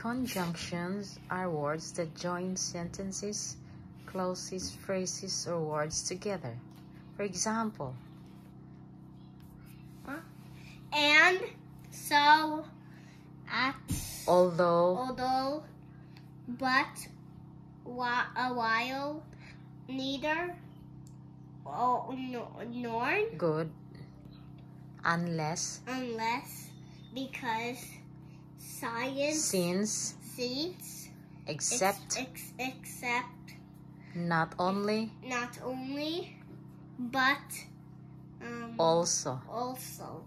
Conjunctions are words that join sentences, clauses, phrases, or words together. For example, and so at although, although but a while neither no- nor good, unless, unless because science since, seems except, ex- except not only, not only but um, also. also